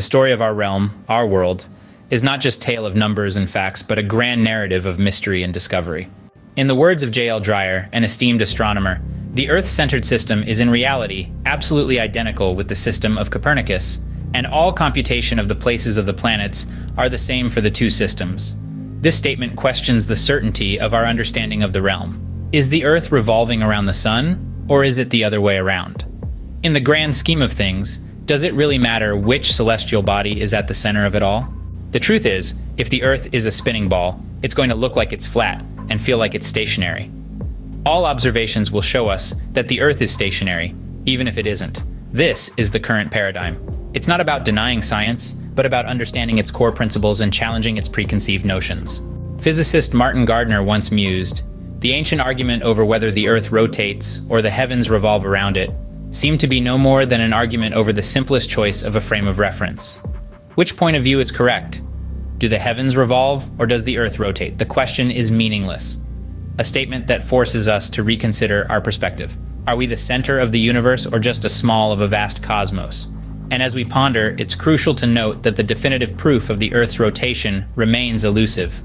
the story of our realm, our world, is not just tale of numbers and facts, but a grand narrative of mystery and discovery. In the words of J.L. Dreyer, an esteemed astronomer, the Earth centered system is in reality absolutely identical with the system of Copernicus, and all computation of the places of the planets are the same for the two systems. This statement questions the certainty of our understanding of the realm. Is the Earth revolving around the Sun, or is it the other way around? In the grand scheme of things, does it really matter which celestial body is at the center of it all? The truth is, if the Earth is a spinning ball, it's going to look like it's flat and feel like it's stationary. All observations will show us that the Earth is stationary, even if it isn't. This is the current paradigm. It's not about denying science, but about understanding its core principles and challenging its preconceived notions. Physicist Martin Gardner once mused The ancient argument over whether the Earth rotates or the heavens revolve around it seemed to be no more than an argument over the simplest choice of a frame of reference. Which point of view is correct? Do the heavens revolve or does the Earth rotate? The question is meaningless a statement that forces us to reconsider our perspective. Are we the center of the universe or just a small of a vast cosmos? And as we ponder, it's crucial to note that the definitive proof of the Earth's rotation remains elusive.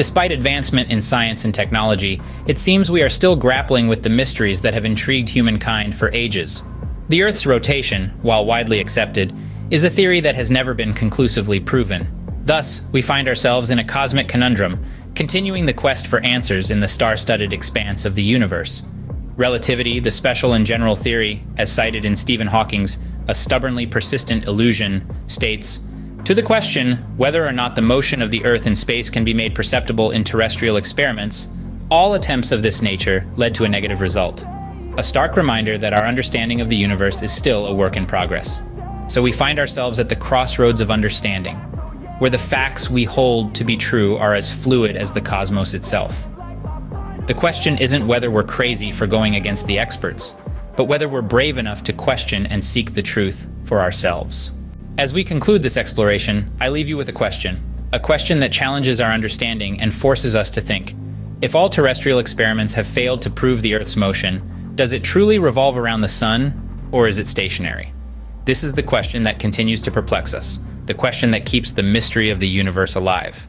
Despite advancement in science and technology, it seems we are still grappling with the mysteries that have intrigued humankind for ages. The Earth's rotation, while widely accepted, is a theory that has never been conclusively proven. Thus, we find ourselves in a cosmic conundrum continuing the quest for answers in the star studded expanse of the universe. Relativity, the special and general theory, as cited in Stephen Hawking's A Stubbornly Persistent Illusion, states To the question whether or not the motion of the Earth in space can be made perceptible in terrestrial experiments, all attempts of this nature led to a negative result. A stark reminder that our understanding of the universe is still a work in progress. So we find ourselves at the crossroads of understanding where the facts we hold to be true are as fluid as the cosmos itself. The question isn't whether we're crazy for going against the experts, but whether we're brave enough to question and seek the truth for ourselves. As we conclude this exploration, I leave you with a question. A question that challenges our understanding and forces us to think. If all terrestrial experiments have failed to prove the Earth's motion, does it truly revolve around the Sun, or is it stationary? This is the question that continues to perplex us the question that keeps the mystery of the universe alive.